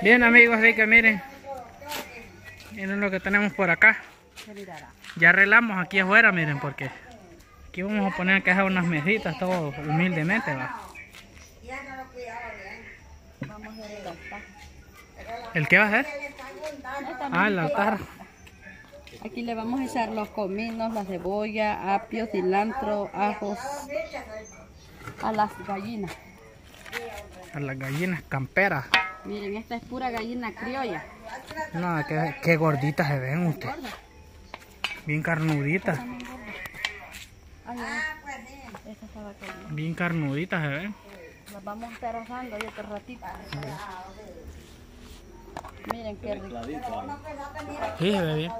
Bien amigos, así que miren. Miren lo que tenemos por acá. Ya arreglamos aquí afuera, miren, porque aquí vamos a poner acá unas mesitas, todo humildemente, va. ¿El qué va a hacer? Ah, el altar. Aquí le vamos a echar los cominos, la cebolla, apio, cilantro, ajos a las gallinas. A las gallinas camperas. Miren, esta es pura gallina criolla. No, qué, qué gorditas se ven ustedes. Bien carnuditas. Estaba caliente. Bien carnuditas se ven. Las vamos a estar asando ahí otro ratito. Miren qué rico. Sí, se ve bien.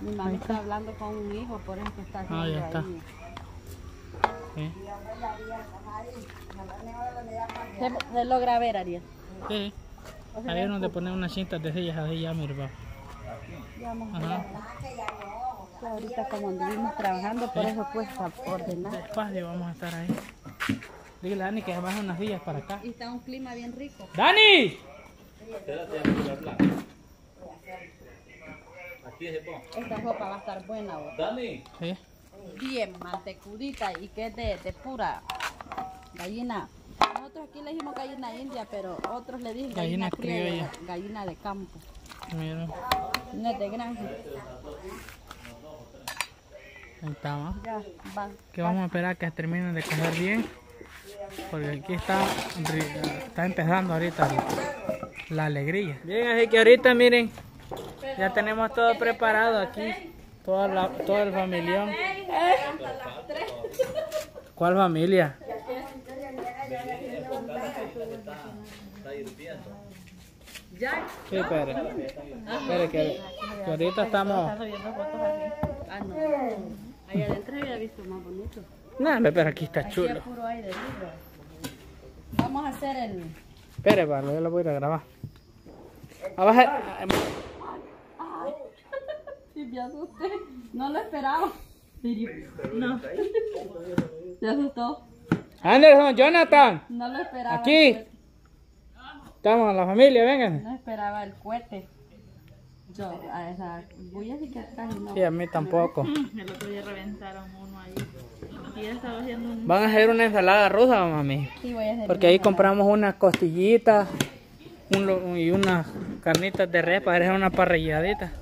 Mi mamá está hablando con un hijo, por eso está haciendo Ah, ya está. ahí. Se, se logra ver, Ariel. Sí. Ahí es donde ponen unas cintas de sillas así ya, Ajá. Que ahorita como anduvimos trabajando, por eso cuesta ordenar. Despacio vamos a estar ahí. Dígale a Dani que se baje unas sillas para acá. Y está un clima bien rico. ¡Dani! Esta sopa va a estar buena, vos. Sí. Bien mantecudita y que es de, de pura gallina. Nosotros aquí le dijimos gallina india, pero otros le dicen Gallina gallina, criolla, criolla. gallina de campo. Mira. No es de granja. Ahí está, ¿va? Ya, va. Que vamos a esperar que terminen de coger bien. Porque aquí está, está empezando ahorita la alegría. Bien, así que ahorita miren, ya tenemos todo preparado aquí. Toda la, todo el familión. ¿Cuál familia? Ya. Sí, espere. Espere que, que ahorita estamos... Ah, no. Ahí adentro había visto más bonito. No, pero aquí está chulo. Vamos a hacer el... Espere, Pablo, yo lo voy a ir a grabar. A bajar. Sí, me asusté. No lo esperaba. No. Se asustó. Anderson, Jonathan, No lo esperaba. aquí. Estamos en la familia, vengan. No esperaba el cohete. Yo, a esa bulla sí que casi no. Sí, a mí tampoco. El otro día reventaron uno ahí. Y estaba haciendo un... Van a hacer una ensalada rusa, mami. Sí, voy a hacer Porque ahí compramos unas costillitas un y unas carnitas de res para hacer una parrilladita.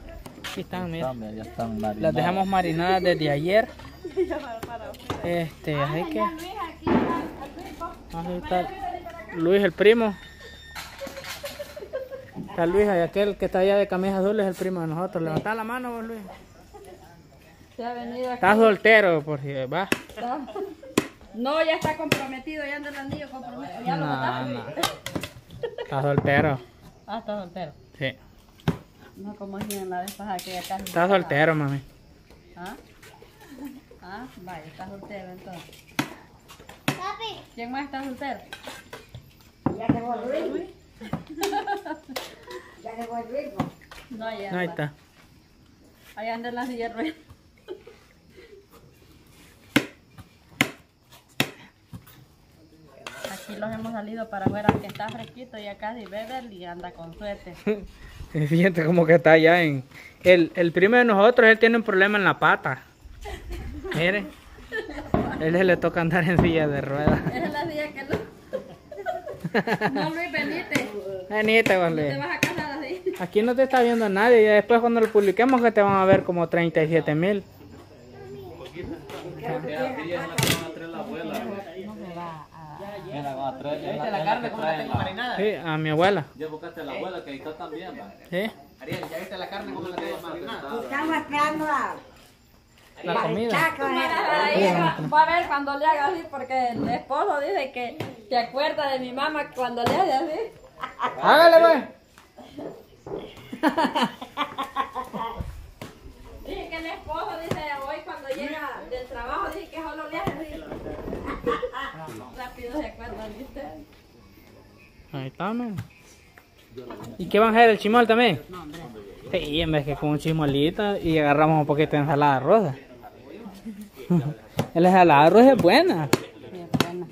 Aquí están, mira. Ya están marinadas. Las dejamos marinadas desde ayer. Este, así que. Ahí está Luis, el primo. Está Luis, y aquel que está allá de camisa azul es el primo de nosotros. Levanta la mano, vos, Luis. Se ha venido aquí. Está soltero, por si va. Está- No, ya está comprometido, ya anda el anillo comprometido. Ya lo No, botaste. no. Está soltero. Ah, está soltero. Sí. No como decían la vez pasada que ya casi. Está soltero, mami. ¿Ah? Ah, vaya, está soltero entonces. ¿Quién más está soltero? No, ya. Ahí está. Ahí anda en la silla. Aquí los hemos salido para afuera que está fresquito y acá si Beverly anda con suerte. Siente como que está allá en... El, el primo de nosotros, él tiene un problema en la pata. Mire. Él se le toca andar en silla de ruedas. Esa es la silla que lo... No, Luis, venite. Venite, Te vale. vas a casar así. Aquí no te está viendo nadie. Y después cuando lo publiquemos que te van a ver como 37 mil. Mira, va a traer. ¿Viste la carne como la tengo marinada? Sí, a mi abuela. Ya buscaste a la abuela que ahí está también, va. Sí, Ariel, ¿ya viste la carne como la tengo marinada? Estamos esperando a la comida. Va a ver cuando le haga así porque el esposo dice que se acuerda de mi mamá cuando le hace así. Hágale, pues. Dice que el esposo dice hoy cuando llega del trabajo dice que solo le hace así. Rápido se acuerdan de usted. Ahí está, man. ¿Y qué van a hacer? ¿El chimol también? Sí, en vez que con un chimolito y agarramos un poquito de ensalada rosa. La ensalada rosa es buena. Sí, es buena.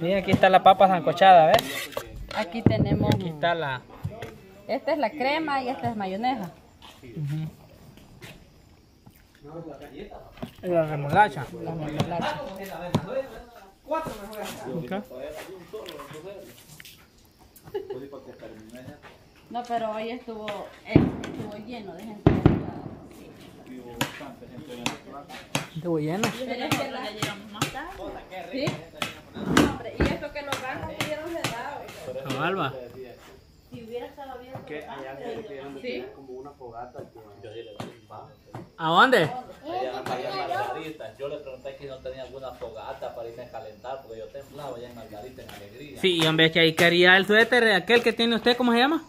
Mira, aquí está la papa sancochada, ¿ves? Aquí tenemos. Aquí está la... Esta es la crema y esta es mayonesa. ujú. Y la remolacha. La remolacha. Ok. No, pero hoy estuvo, eh, estuvo lleno de gente. Estuvo lleno. Pero es que la- Ya llegamos más tarde. ¿Sí? No, hombre, y esto que los bancos va. Si hubiera estado bien. ¿Sí? ¿A dónde? Allá María Margarita. Yo le pregunté que no tenía alguna fogata para irme a calentar, porque yo temblaba allá en Margarita, en Alegría. Sí, hombre, que ahí quería el suéter, aquel que tiene usted, ¿cómo se llama?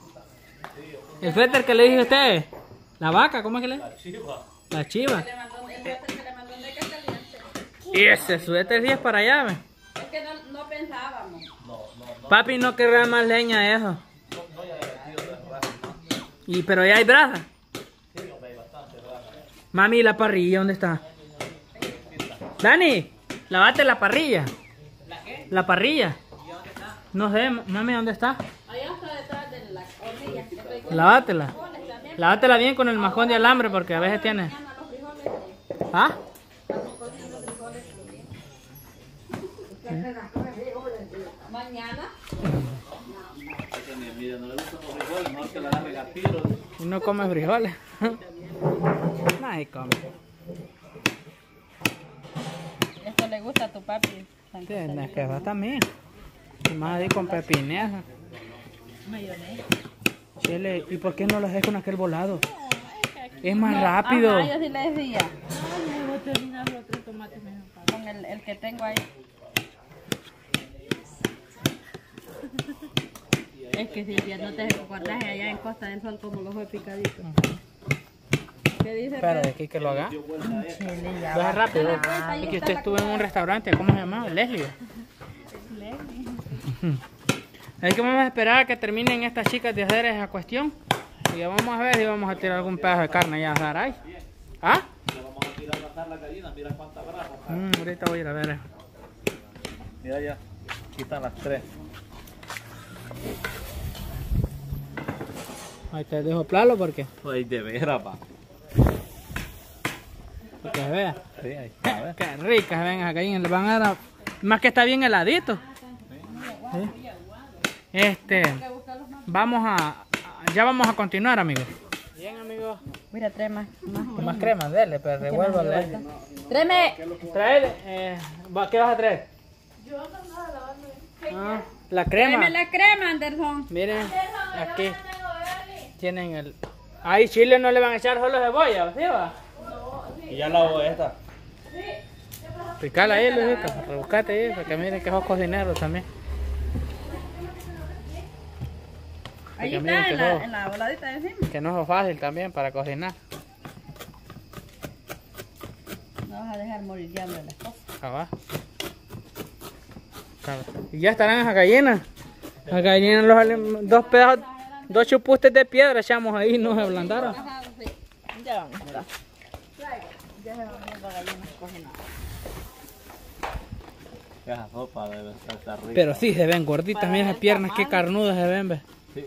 El suéter que le dije a usted. La vaca, ¿cómo es que le La chiva. Le mandó, el suéter que le mandó de Cascaliente. Y ese suéter sí es para allá, ve. Es que no, no pensábamos. Papi no querrá más leña de eso. Y pero ya hay brasa. Mami, ¿y la parrilla dónde está? Dani, lavate la parrilla. ¿La parrilla? No sé, mami, ¿dónde está? Allá está detrás de la con Lávatela. Lávatela bien con el majón de alambre porque a veces tiene. ¿Ah? Mañana. Y no come frijoles. Nadie come. Esto le gusta a tu papi. Sí, es que va también. Y más ahí con pepineza. Mayonesa. Chile, ¿y por qué no lo haces con aquel volado? Es más rápido. Ajá, yo sí le decía. Ay, voy a terminar los otros tomates mejor. Con el, el que tengo ahí. Es que Silvia, no te recuerdas allá en Costa del Sol como los fue picadito. ¿Qué dice? Pero Pedro? de aquí que lo haga. Lo hace rápido. ahí Y que usted estuvo en un restaurante, ¿cómo se llamaba? Leslie. Es que vamos a esperar a que terminen estas chicas de hacer esa cuestión. Y ya vamos a ver si vamos a tirar algún pedazo de carne ya a ahí. ¿Ah? Vamos a tirar a asar la gallina, mira cuánta brasa. Mm, ahorita voy a ir a ver. Mira ya, aquí están las tres. Ahí te dejo plalo porque, Ay, de veras, pa. Vea. Sí, ahí está, ¿ves? Qué ricas ven gallinas. Le van a dar, más que está bien heladito. Sí. Este, vamos a, a- ya vamos a continuar, amigos. Bien, amigos. Mira, trae más. más. Más crema, dele, pero revuélvale. Tráeme. Trae, eh, ¿va- ¿qué vas a traer? Ah, la crema. Tráeme la crema, Anderson. Miren, aquí tienen el... Ahí chile no le van a echar solo cebolla, ¿sí va? Y ya lavó esta. Picala ahí, Luisito, rebuscate ahí, para que miren que sos cocinero también. Ahí está, que en la, en la voladita de encima. Que no es fácil también para cocinar. No vas a dejar morir de hambre las cosas. Cabal. Cabal. Y ya estarán esas gallinas. Las gallinas, los dos pedazos, dos chupustes de piedra echamos ahí y no se ablandaron. Ajá, sí. Ya vamos, mira. Ya se van las gallinas cocinadas. Esa sopa debe estar rica. Pero sí se ven gorditas, mira esas piernas, qué carnudas se ven, ve. Sí.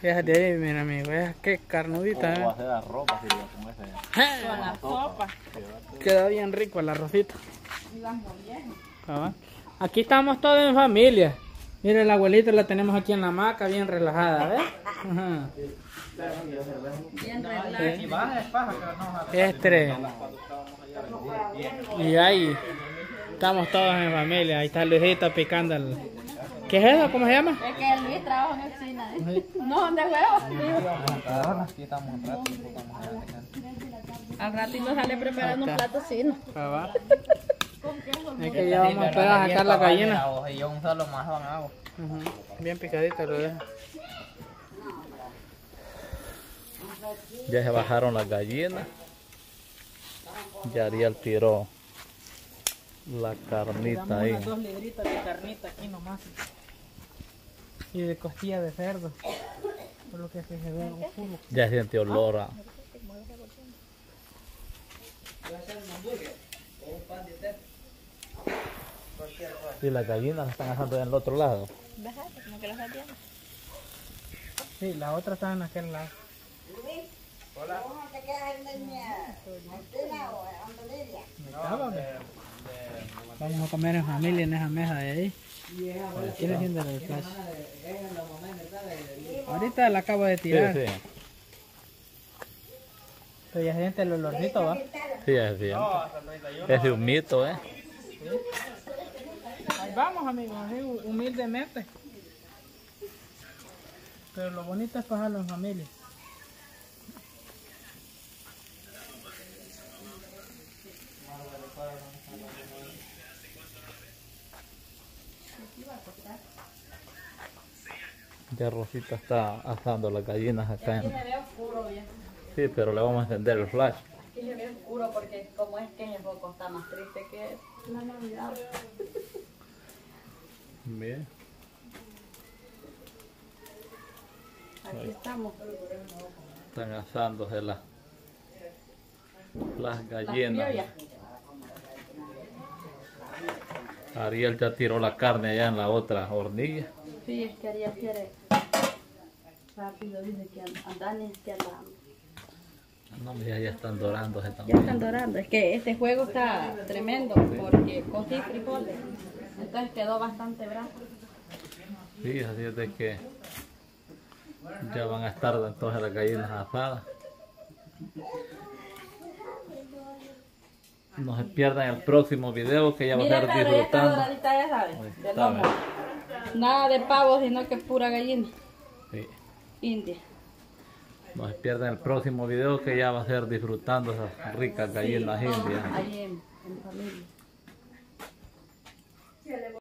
Fíjate ahí, mira amigo, esas qué carnuditas, ¿Cómo va a eh. hacer la ropa si con ese? Con la sopa. Queda bien rico el arrocito. Cabal. Aquí estamos todos en familia. Mira, la abuelita la tenemos aquí en la hamaca, bien relajada, ¿ves? Ajá. Bien relajado. Este. Y ahí estamos todos en familia. Ahí está Luisito picando el. ¿Qué es eso? ¿Cómo se llama? Es que el Luis trabaja en oficina. ¿eh? No, de allá. Al ratito sale preparando un plato chino. Es que ya vamos a esperar a sacar la gallina. Y yo un solo más van hago. Bien picadito lo dejo. Ya se bajaron las gallinas. Ya Ariel tiró la carnita ahí. dos libritas de carnita aquí nomás. Y de costilla de cerdo. Por lo que se ve un puro. Ya siente olor a... Y las gallinas las están asando en el otro lado. Bájate, como que estás viendo. Sí, la otra está en aquel lado. Hola. Vamos a comer en familia en esa mesa de ahí. ¿Quién haciendo el flash? Ahorita la acabo de tirar. Sí, sí. Pero ya siente el olorcito, ¿va? Sí, es bien. Es de un mito, ¿eh? Vamos, amigos, así humildemente. Pero lo bonito es pasarlo en familia. Ya Rosita está asando las gallinas acá. Aquí En... se ve oscuro, bien. Sí, pero le vamos a encender el flash. Aquí se ve oscuro porque como es que el foco está más triste que la Navidad. Bien. Aquí estamos. Están asándose las, las gallinas. Ariel ya tiró la carne allá en la otra hornilla. Sí, es que Ariel quiere rápido, dice que andan es que. No, mira, ya están dorándose Ya están dorando. Es que este juego está tremendo porque cogí frijoles. Entonces quedó bastante bravo. Sí, así es de que ya van a estar entonces las gallinas asadas. No se pierdan el próximo video que ya va a está disfrutando. ya sabes. De lomo. Nada de pavo, sino que pura gallina Sí. india. No se pierdan el próximo video que ya va a ser disfrutando esas ricas gallinas indias. Ahí en, en familia.